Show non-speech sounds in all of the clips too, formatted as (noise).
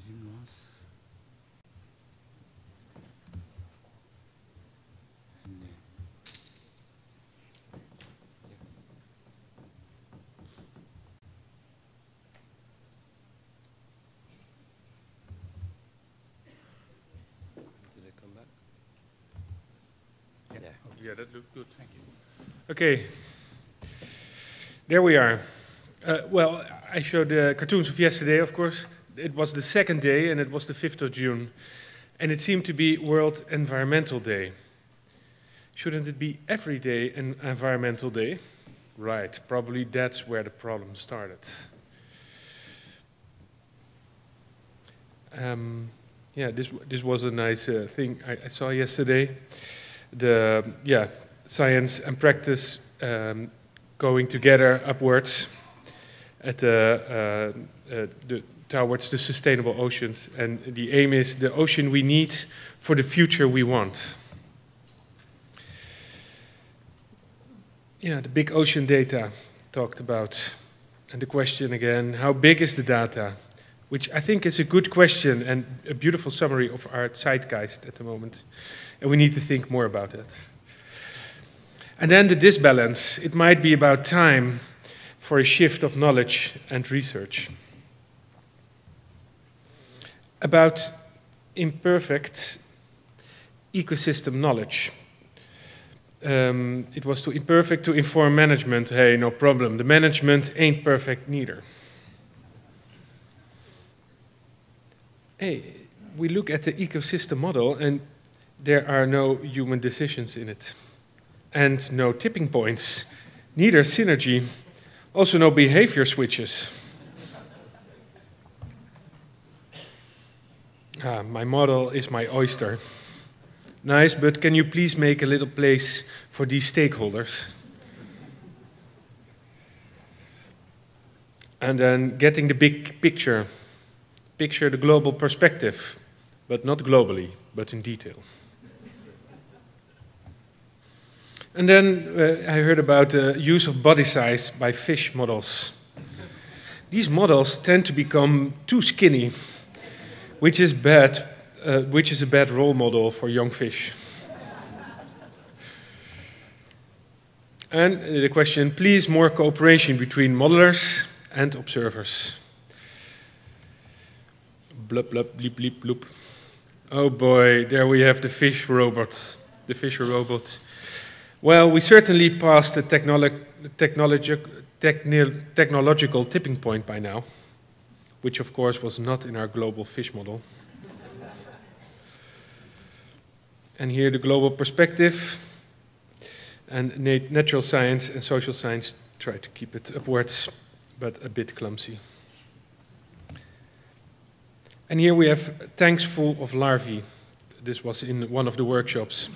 deuxième nuance. And, uh, Did it come back? yeah, Yeah. Yeah, that looked good. Thank you. Okay. There we are. Uh, well, I showed the cartoons of yesterday, of course. It was the second day, and it was the 5th of June. And it seemed to be World Environmental Day. Shouldn't it be every day an environmental day? Right, probably that's where the problem started. Um, yeah, this, this was a nice uh, thing I, I saw yesterday. The, yeah, science and practice um, going together upwards at the, uh, uh, the, towards the sustainable oceans. And the aim is the ocean we need for the future we want. Yeah, the big ocean data talked about. And the question again how big is the data? Which I think is a good question and a beautiful summary of our zeitgeist at the moment. And we need to think more about it. And then the disbalance. It might be about time for a shift of knowledge and research. About imperfect ecosystem knowledge. Um, it was too imperfect to inform management. Hey, no problem. The management ain't perfect neither. Hey, we look at the ecosystem model and there are no human decisions in it and no tipping points, neither synergy, also no behavior switches. Ah, my model is my oyster. Nice, but can you please make a little place for these stakeholders? And then getting the big picture. Picture the global perspective, but not globally, but in detail. And then uh, I heard about the use of body size by fish models. These models tend to become too skinny, which is bad, uh, which is a bad role model for young fish. and the question, please more cooperation between modelers and observers. Blub, blub, bleep, bleep, bloop. Oh boy, there we have the fish robot, the fish robot. Well, we certainly passed the technolo technologi technological tipping point by now, which of course was not in our global fish model. and here the global perspective, and nat natural science and social science try to keep it upwards, but a bit clumsy. And here we have tanks full of larvae. This was in one of the workshops.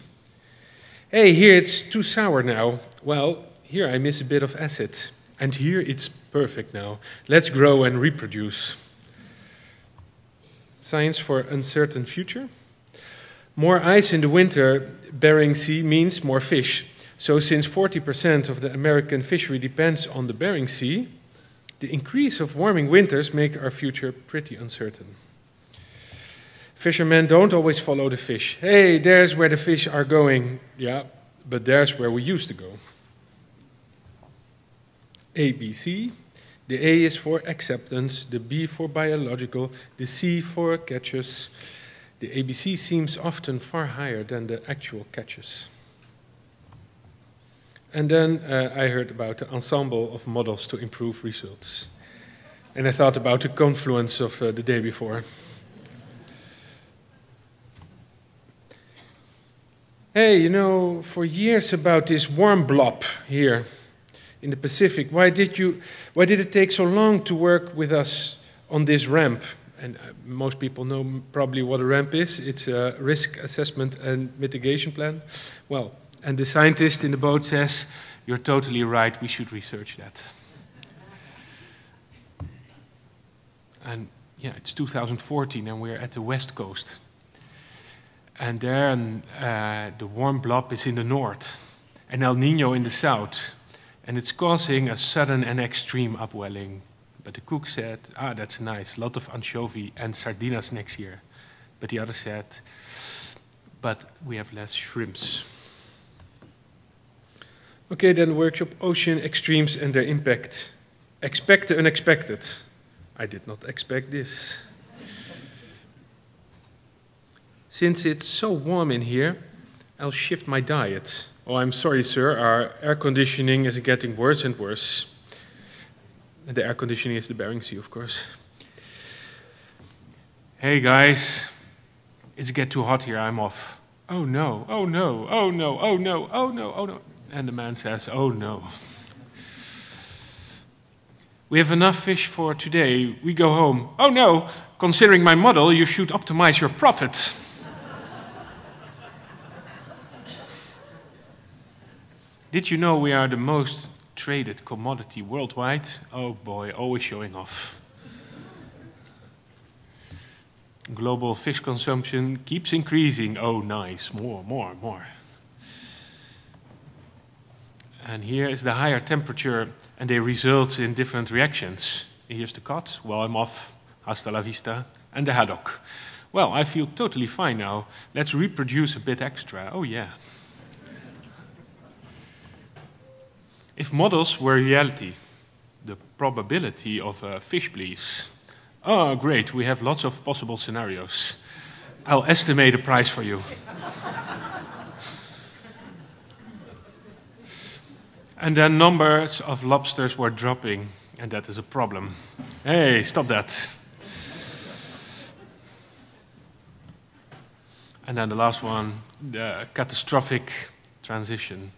Hey, here it's too sour now. Well, here I miss a bit of acid. And here it's perfect now. Let's grow and reproduce. Science for uncertain future. More ice in the winter, Bering Sea means more fish. So, since 40% of the American fishery depends on the Bering Sea, the increase of warming winters make our future pretty uncertain. Fishermen don't always follow the fish. Hey, there's where the fish are going. Yeah, but there's where we used to go. ABC. The A is for acceptance, the B for biological, the C for catches. The ABC seems often far higher than the actual catches. And then uh, I heard about the ensemble of models to improve results. And I thought about the confluence of uh, the day before. Hey, you know, for years about this warm blob here in the Pacific, why did, you, why did it take so long to work with us on this ramp? And uh, most people know probably what a ramp is. It's a risk assessment and mitigation plan. Well, and the scientist in the boat says, You're totally right, we should research that. And yeah, it's 2014 and we're at the west coast. And there uh, the warm blob is in the north and El Nino in the south. And it's causing a sudden and extreme upwelling But the cook said, ah, that's nice, a lot of anchovy and sardinas next year. But the other said, but we have less shrimps. Okay, then workshop Ocean Extremes and their impact. Expect the unexpected. I did not expect this. Since it's so warm in here, I'll shift my diet. Oh, I'm sorry, sir, our air conditioning is getting worse and worse. The air conditioning is the Bering Sea, of course. Hey guys, it's get too hot here, I'm off. Oh no, oh no, oh no, oh no, oh no, oh no. And the man says, oh no. We have enough fish for today. We go home. Oh no, considering my model, you should optimize your profit. Did you know we are the most traded commodity worldwide? Oh boy, always showing off. Global fish consumption keeps increasing. Oh, nice, more, more, more. And here is the higher temperature, and they result in different reactions. Here's the cod. Well, I'm off. Hasta la vista. And the haddock. Well, I feel totally fine now. Let's reproduce a bit extra. Oh, yeah. If models were reality, the probability of a fish please. Oh, great, we have lots of possible scenarios. I'll estimate a price for you. and then numbers of lobsters were dropping, and that is a problem. Hey, stop that. And then the last one, the catastrophic transition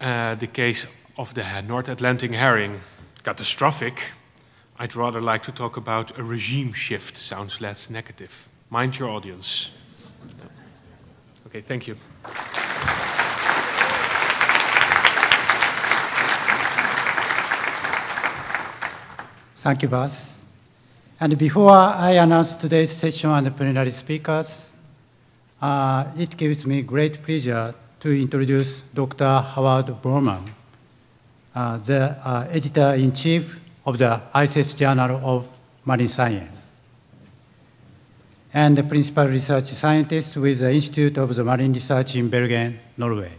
uh, the case of the North Atlantic herring, catastrophic. I'd rather like to talk about a regime shift, sounds less negative. Mind your audience. Okay, thank you. Thank you, Bas. And before I announce today's session and the plenary speakers, uh, it gives me great pleasure to introduce Dr. Howard Browman, uh, the uh, editor-in-chief of the ICES Journal of Marine Science, and the principal research scientist with the Institute of the Marine Research in Bergen, Norway.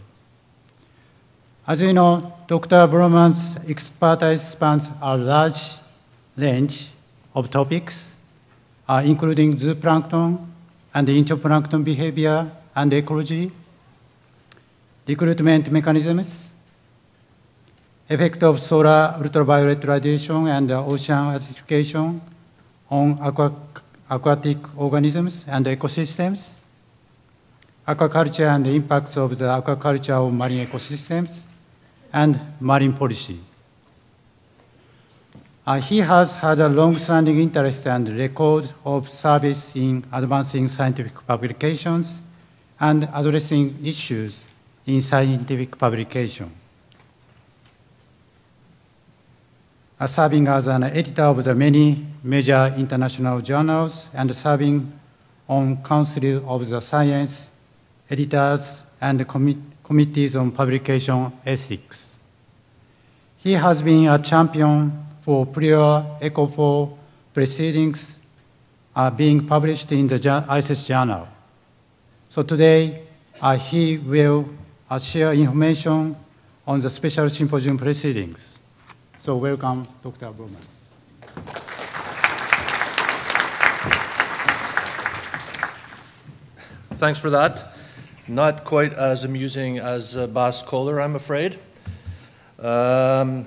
As you know, Dr. Browman's expertise spans a large range of topics, uh, including zooplankton and ichthyoplankton behavior and ecology, recruitment mechanisms, effect of solar ultraviolet radiation and ocean acidification on aqua aquatic organisms and ecosystems, aquaculture and the impacts of the aquaculture on marine ecosystems, and marine policy. Uh, he has had a long-standing interest and record of service in advancing scientific publications and addressing issues in scientific publication. Serving as an editor of the many major international journals and serving on Council of the Science, editors, and com committees on publication ethics. He has been a champion for prior ECO4 proceedings uh, being published in the ICES journal. So today, uh, he will uh, share information on the special symposium proceedings. So welcome, Dr. Browman. Thanks for that. Not quite as amusing as uh, Bas Kohler, I'm afraid. Um,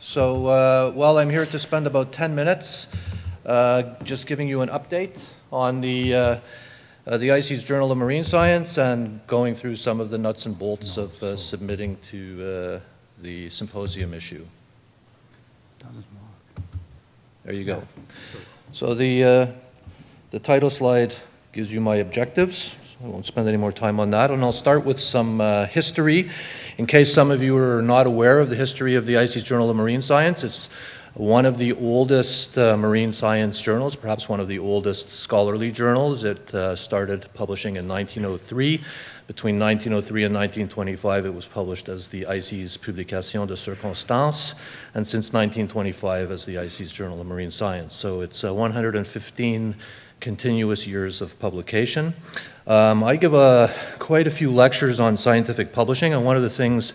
so, uh, well, I'm here to spend about 10 minutes uh, just giving you an update on the uh, the ICES Journal of Marine Science and going through some of the nuts and bolts of uh, submitting to uh, the symposium issue. There you go. So the, uh, the title slide gives you my objectives. So I won't spend any more time on that. And I'll start with some uh, history. In case some of you are not aware of the history of the ICES Journal of Marine Science, it's one of the oldest uh, marine science journals, perhaps one of the oldest scholarly journals. It uh, started publishing in 1903 Between 1903 and 1925, it was published as the ICES Publication de Circonstance, and since 1925 as the ICES Journal of Marine Science. So it's uh, 115 continuous years of publication. Um, I give a, quite a few lectures on scientific publishing, and one of the things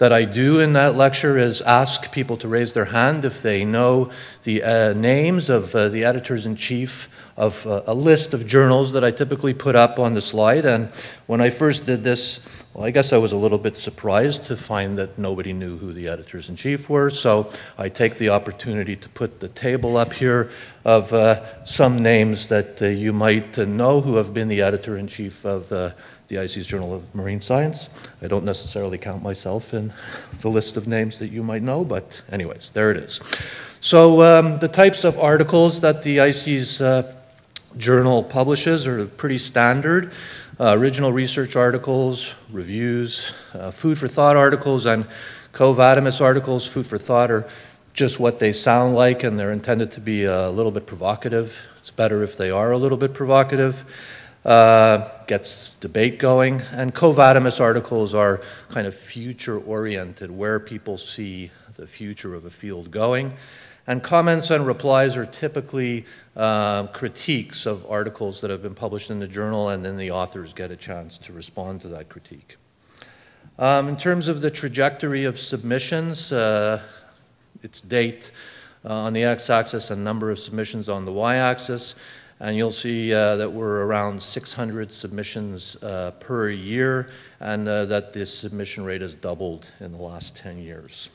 that I do in that lecture is ask people to raise their hand if they know the uh, names of uh, the editors in chief of uh, a list of journals that I typically put up on the slide. And when I first did this, well, I guess I was a little bit surprised to find that nobody knew who the editors in chief were. So I take the opportunity to put the table up here of uh, some names that uh, you might know who have been the editor in chief of uh, the ICES Journal of Marine Science. I don't necessarily count myself in the list of names that you might know, but anyways, there it is. So um, the types of articles that the ICES uh, Journal publishes are pretty standard. Uh, original research articles, reviews, uh, food for thought articles, and Quo Vadis articles. Food for thought are just what they sound like, and they're intended to be a little bit provocative. It's better if they are a little bit provocative uh, gets debate going. And Vadis articles are kind of future oriented, where people see the future of a field going. And comments and replies are typically uh, critiques of articles that have been published in the journal, and then the authors get a chance to respond to that critique. Um, in terms of the trajectory of submissions, uh, its date uh, on the x-axis and number of submissions on the y-axis. And you'll see uh, that we're around 600 submissions uh, per year, and uh, that this submission rate has doubled in the last 10 years.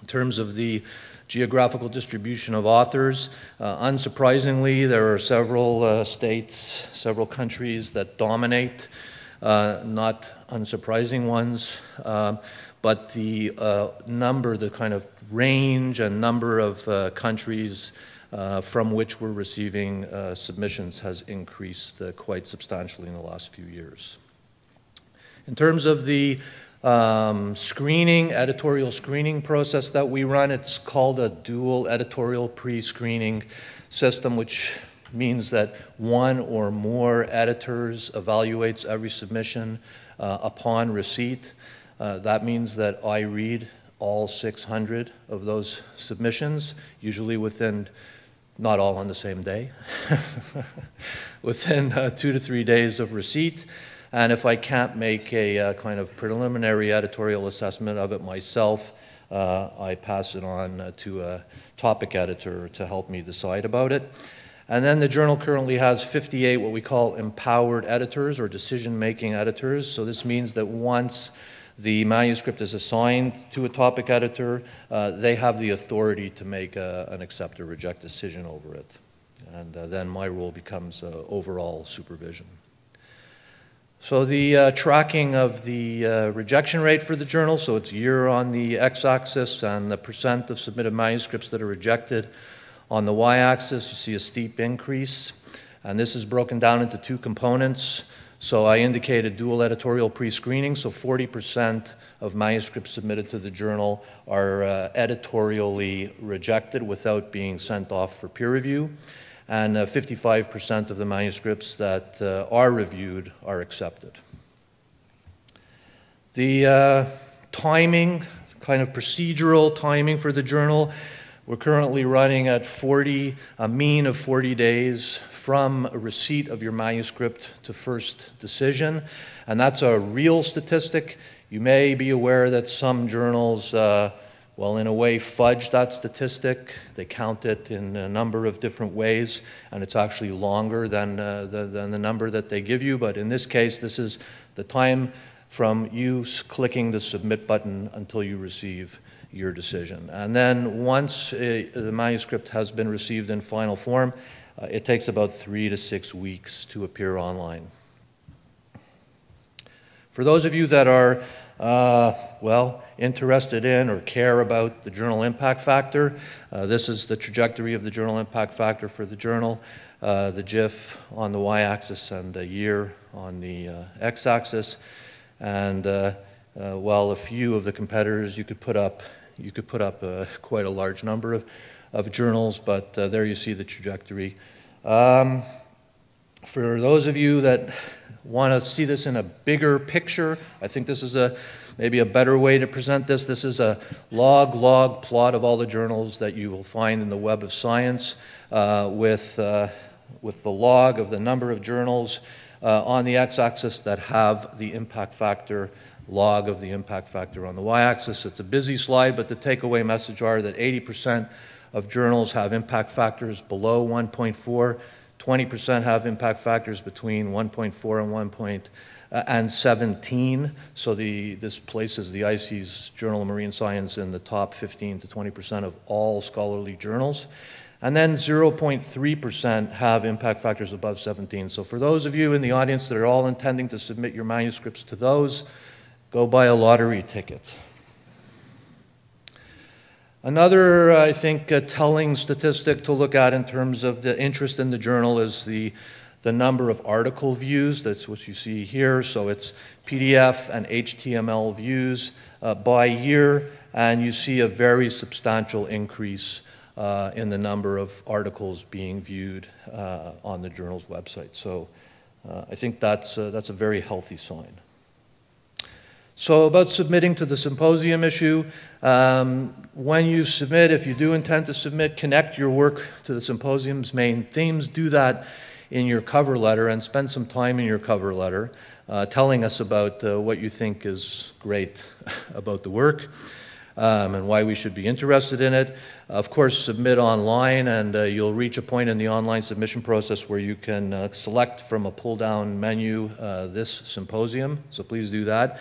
In terms of the geographical distribution of authors, uh, unsurprisingly, there are several uh, states, several countries that dominate, uh, not unsurprising ones. Um, but the number, the kind of range and number of countries uh, from which we're receiving uh, submissions has increased uh, quite substantially in the last few years. In terms of the um, screening, editorial screening process that we run, it's called a dual editorial pre-screening system, which means that one or more editors evaluates every submission uh, upon receipt. Uh, that means that I read all 600 of those submissions, usually within not all on the same day, (laughs) within uh, two to three days of receipt. And if I can't make a uh, kind of preliminary editorial assessment of it myself, uh, I pass it on uh, to a topic editor to help me decide about it. And then the journal currently has 58 what we call empowered editors or decision-making editors. So this means that once the manuscript is assigned to a topic editor. Uh, they have the authority to make a, an accept or reject decision over it. And uh, then my role becomes uh, overall supervision. So the uh, tracking of the uh, rejection rate for the journal, so it's year on the x-axis and the percent of submitted manuscripts that are rejected. On the y-axis, you see a steep increase. And this is broken down into two components. So I indicated dual editorial pre-screening, so 40% of manuscripts submitted to the journal are uh, editorially rejected without being sent off for peer review, and 55% uh, of the manuscripts that uh, are reviewed are accepted. The uh, timing, kind of procedural timing for the journal, we're currently running at 40, a mean of 40 days from receipt of your manuscript to first decision. And that's a real statistic. You may be aware that some journals, uh, well, in a way, fudge that statistic. They count it in a number of different ways, and it's actually longer than, uh, the, than the number that they give you. But in this case, this is the time from you clicking the submit button until you receive your decision. And then once uh, the manuscript has been received in final form, uh, it takes about three to six weeks to appear online. For those of you that are, uh, well, interested in or care about the journal impact factor, uh, this is the trajectory of the journal impact factor for the journal. Uh, the JIF on the y-axis and a year on the x-axis. And uh, while a few of the competitors you could put up, you could put up quite a large number of of journals, but uh, there you see the trajectory. Um, for those of you that want to see this in a bigger picture, I think this is a maybe a better way to present this. This is a log log plot of all the journals that you will find in the Web of Science uh, with, uh, with the log of the number of journals uh, on the x-axis that have the impact factor log of the impact factor on the y-axis. It's a busy slide, but the takeaway message are that 80% of journals have impact factors below 1.4, 20% have impact factors between 1.4 and 1. Point, uh, and 17. So the, this places the ICES Journal of Marine Science in the top 15 to 20% of all scholarly journals. And then 0.3% have impact factors above 17. So for those of you in the audience that are all intending to submit your manuscripts to those, go buy a lottery ticket. Another, I think, telling statistic to look at in terms of the interest in the journal is the, the number of article views. That's what you see here. So it's PDF and HTML views uh, by year, and you see a very substantial increase uh, in the number of articles being viewed uh, on the journal's website. So uh, I think that's, that's a very healthy sign. So about submitting to the symposium issue, um, when you submit, if you do intend to submit, connect your work to the symposium's main themes. Do that in your cover letter and spend some time in your cover letter uh, telling us about uh, what you think is great (laughs) about the work um, and why we should be interested in it. Of course, submit online, and uh, you'll reach a point in the online submission process where you can uh, select from a pull down menu uh, this symposium, so please do that.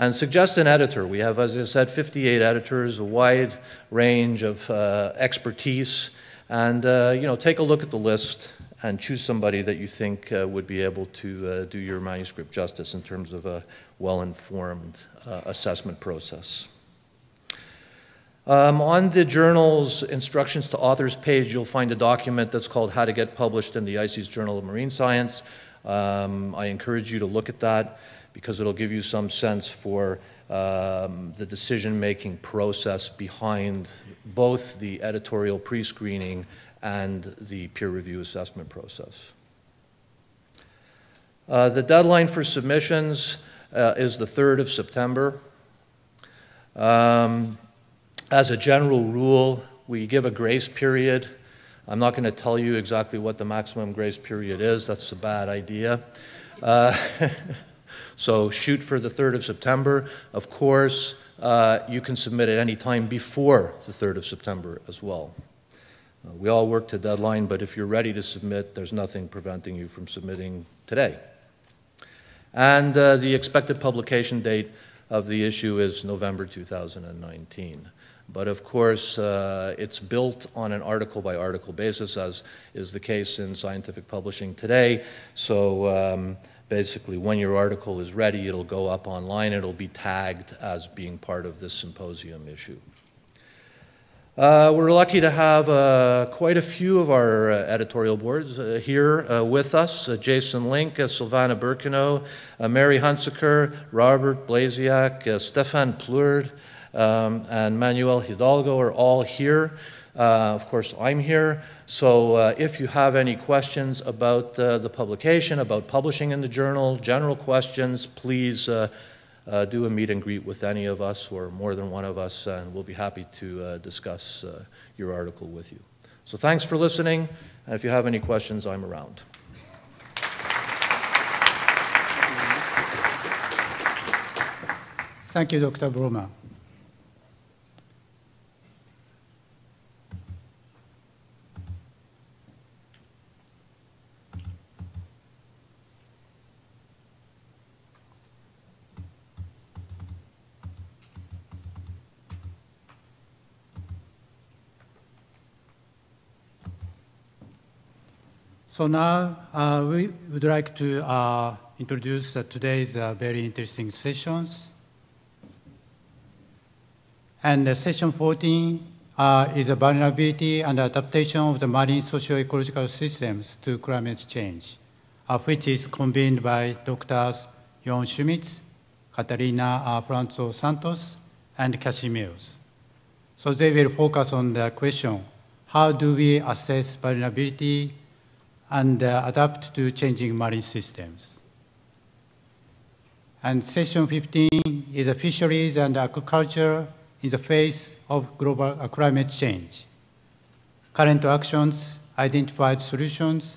And suggest an editor. We have, as I said, 58 editors, a wide range of uh, expertise. And, uh, you know, take a look at the list and choose somebody that you think uh, would be able to uh, do your manuscript justice in terms of a well-informed uh, assessment process. Um, on the journal's instructions to authors page, you'll find a document that's called How to Get Published in the ICES Journal of Marine Science. Um, I encourage you to look at that because it'll give you some sense for um, the decision-making process behind both the editorial pre-screening and the peer review assessment process. Uh, the deadline for submissions uh, is the 3rd of September. Um, as a general rule, we give a grace period. I'm not going to tell you exactly what the maximum grace period is. That's a bad idea. Uh, (laughs) So shoot for the 3rd of September. Of course, uh, you can submit at any time before the 3rd of September as well. Uh, we all work to deadline, but if you're ready to submit, there's nothing preventing you from submitting today. And uh, the expected publication date of the issue is November 2019. But of course, uh, it's built on an article by article basis, as is the case in scientific publishing today. So um, basically when your article is ready, it'll go up online. It'll be tagged as being part of this symposium issue. Uh, we're lucky to have uh, quite a few of our uh, editorial boards uh, here uh, with us. Uh, Jason Link, Silvana Birchenough, Mary Hunsicker, Robert Blasiak, Stefan Plourde, um, and Manuel Hidalgo are all here. Uh, of course, I'm here. So uh, if you have any questions about uh, the publication, about publishing in the journal, general questions, please uh, uh, do a meet and greet with any of us or more than one of us, and we'll be happy to uh, discuss your article with you. So thanks for listening, and if you have any questions, I'm around. Thank you, Dr. Broma. So now uh, we would like to uh, introduce uh, today's uh, very interesting sessions. And session 14 uh, is a vulnerability and adaptation of the marine socio-ecological systems to climate change, uh, which is convened by Doctors Jon Schmitz, Catarina Frazão Santos, and Cassie Mills. So they will focus on the question, how do we assess vulnerability and uh, adapt to changing marine systems. And session 15 is fisheries and agriculture in the face of global uh, climate change. Current actions, identified solutions,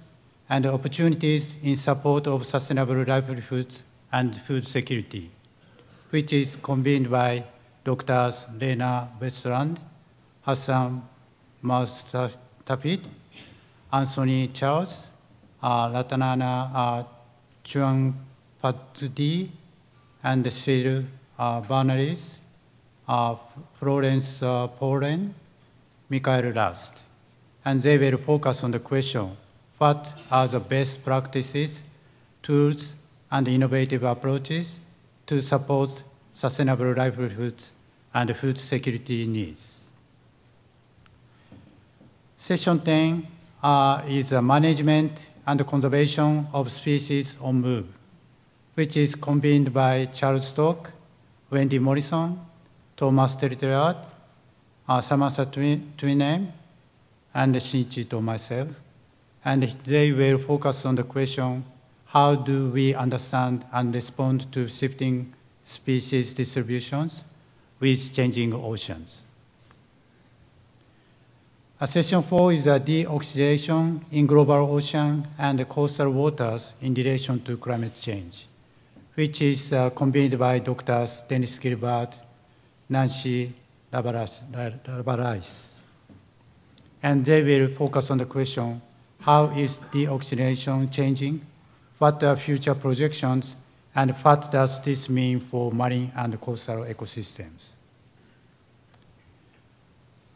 and opportunities in support of sustainable livelihoods and food security, which is convened by Doctors Lena Westlund, Hassan Moustahfid, Anthony Charles, uh, Latanana uh, and Cyril uh, Bernays, uh, Florence uh, Poulain, Michael Last. And they will focus on the question, what are the best practices, tools, and innovative approaches to support sustainable livelihoods and food security needs. Session 10 uh, is the management and conservation of species on move, which is convened by Charles Stock, Wendy Morrison, Thomas Territoriat, uh, Samantha Twinem, and Shinichi to myself. And they will focus on the question, how do we understand and respond to shifting species distributions with changing oceans? Session four is a deoxidation in global ocean and coastal waters in relation to climate change, which is uh, convened by Drs. Dennis Gilbert, Nancy Rabalais. And they will focus on the question, how is deoxidation changing? What are future projections? And what does this mean for marine and coastal ecosystems?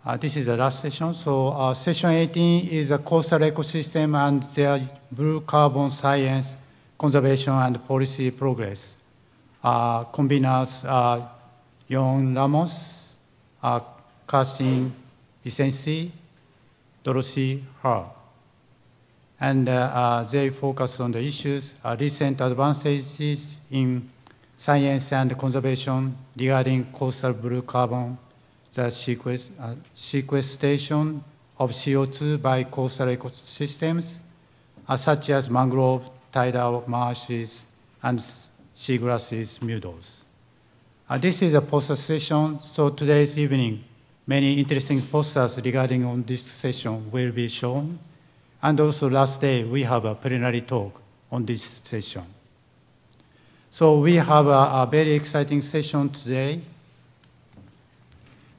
Uh, this is the last session. So uh, session 18 is a coastal ecosystem and their blue carbon science, conservation and policy progress. Uh, conveners uh, Jon Ramos, uh, Kerstin Visensi, Dorothy Hall. And uh, uh, they focus on the issues, uh, recent advances in science and conservation regarding coastal blue carbon, the uh, sequestration of CO2 by coastal ecosystems, such as mangrove, tidal marshes, and seagrasses, meadows. Uh, this is a poster session, so today's evening, many interesting posters regarding on this session will be shown. And also last day, we have a plenary talk on this session. So we have a, a very exciting session today.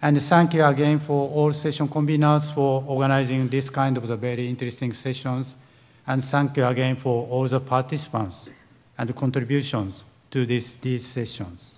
And thank you again for all session conveners for organizing this kind of the very interesting sessions. And thank you again for all the participants and contributions to this, these sessions.